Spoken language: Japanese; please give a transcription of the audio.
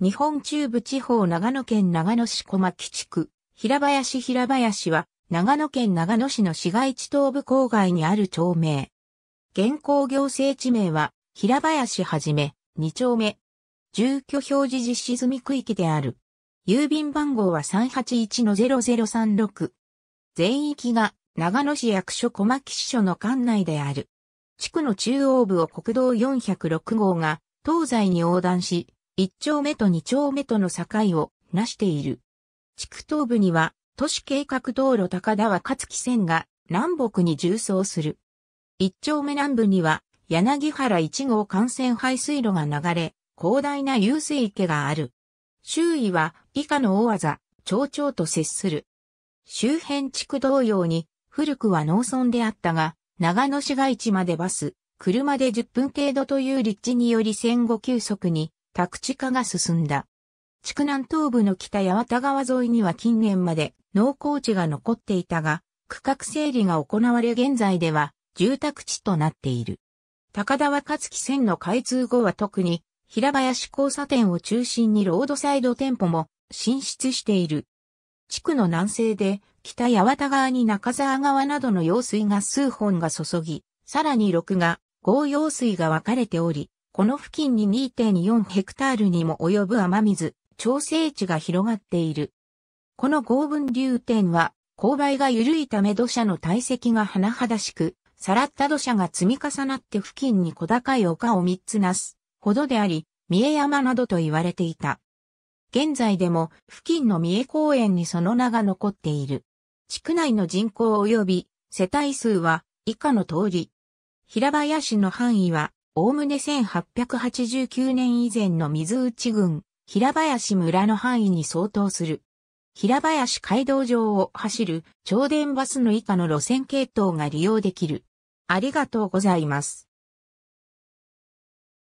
日本中部地方長野県長野市小牧地区、平林平林は、長野県長野市の市街地東部郊外にある町名。現行行政地名は、平林はじめ、二丁目。住居表示実施済み区域である。郵便番号は381-0036。全域が長野市役所小牧支所の管内である。地区の中央部を国道406号が東西に横断し、1丁目と2丁目との境をなしている。地区東部には都市計画道路高田は勝木線が南北に縦走する。1丁目南部には柳原1号幹線排水路が流れ、広大な湧水池がある。周囲は以下の大技、町々と接する。周辺地区同様に古くは農村であったが、長野市街地までバス、車で10分程度という立地により戦後急速に宅地化が進んだ。地区南東部の北八幡川沿いには近年まで農耕地が残っていたが、区画整理が行われ現在では住宅地となっている。高田若月線の開通後は特に平林交差点を中心にロードサイド店舗も進出している。地区の南西で北八幡川に中沢川などの用水が数本が注ぎ、さらに6が合用水が分かれており、この付近に2.4ヘクタールにも及ぶ雨水、調整地が広がっている。この合分流点は、勾配が緩いため土砂の体積が甚だしく、さらった土砂が積み重なって付近に小高い丘を3つなすほどであり、三重山などと言われていた。現在でも付近の三重公園にその名が残っている。地区内の人口及び世帯数は以下の通り。平林の範囲は、おおむね1889年以前の水内郡、平林村の範囲に相当する。平林街道上を走る超電バスの以下の路線系統が利用できる。ありがとうございます。